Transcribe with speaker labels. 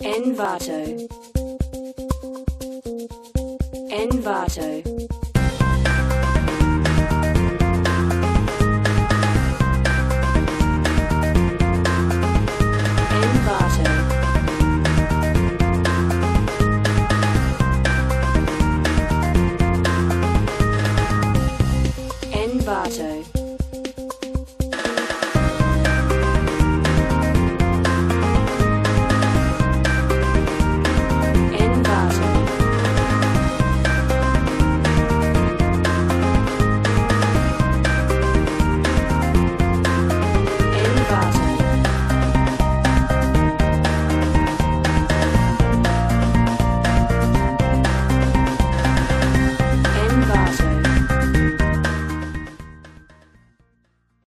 Speaker 1: Envato. Envato. Envato. Envato.